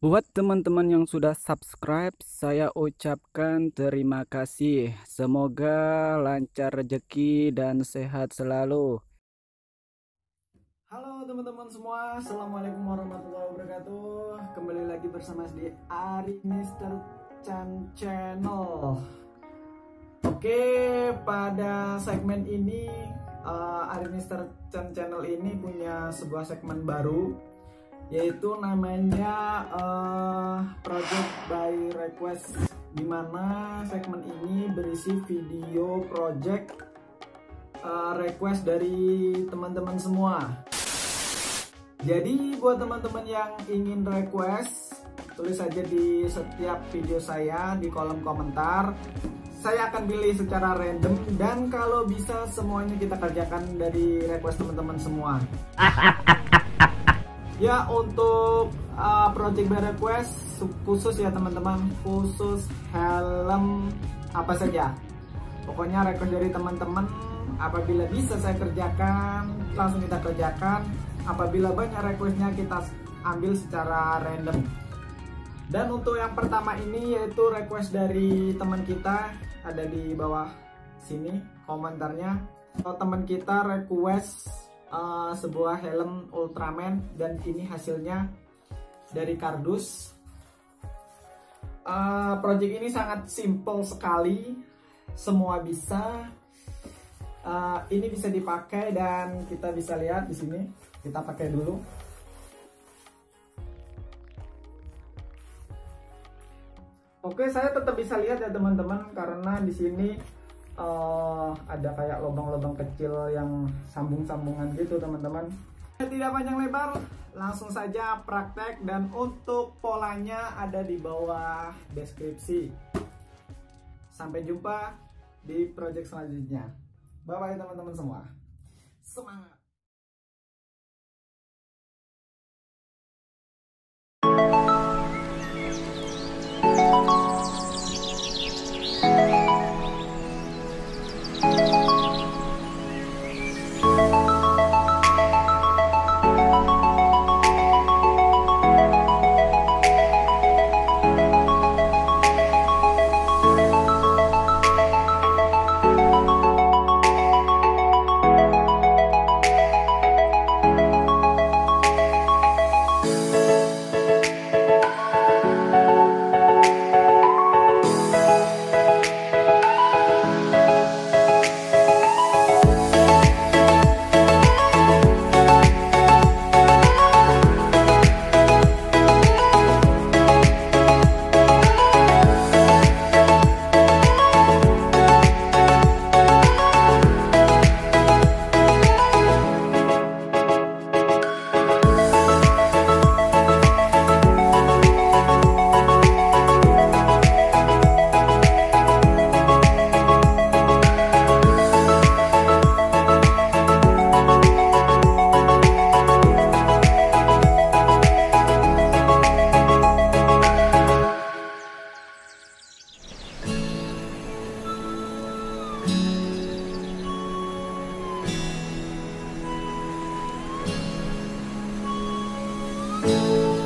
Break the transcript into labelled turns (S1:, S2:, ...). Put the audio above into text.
S1: Buat teman-teman yang sudah subscribe, saya ucapkan terima kasih. Semoga lancar rezeki dan sehat selalu.
S2: Halo teman-teman semua, Assalamualaikum warahmatullahi wabarakatuh Kembali lagi bersama di Ari Mister Chan Channel Oke, pada segmen ini uh, Ari Mister Chan Channel ini punya sebuah segmen baru yaitu namanya uh, Project by Request di mana segmen ini berisi video project uh, request dari teman-teman semua. Jadi buat teman-teman yang ingin request tulis saja di setiap video saya di kolom komentar. Saya akan pilih secara random dan kalau bisa semuanya kita kerjakan dari request teman-teman semua ya untuk uh, project by request khusus ya teman-teman. Khusus helm apa saja. Pokoknya request dari teman-teman apabila bisa saya kerjakan langsung kita kerjakan. Apabila banyak requestnya kita ambil secara random. Dan untuk yang pertama ini yaitu request dari teman kita ada di bawah sini komentarnya. Kalau teman kita request uh, sebuah helm Ultraman dan ini hasilnya dari kardus. Uh, project ini sangat simple sekali, semua bisa. Uh, ini bisa dipakai dan kita bisa lihat di sini. Kita pakai dulu. Oke, saya tetap bisa lihat ya teman-teman karena di sini uh, ada kayak lubang-lubang kecil yang sambung-sambungan gitu teman-teman. Tidak panjang lebar langsung saja praktek dan untuk polanya ada di bawah deskripsi. Sampai jumpa di project selanjutnya. Bye bye teman-teman semua. Semangat Música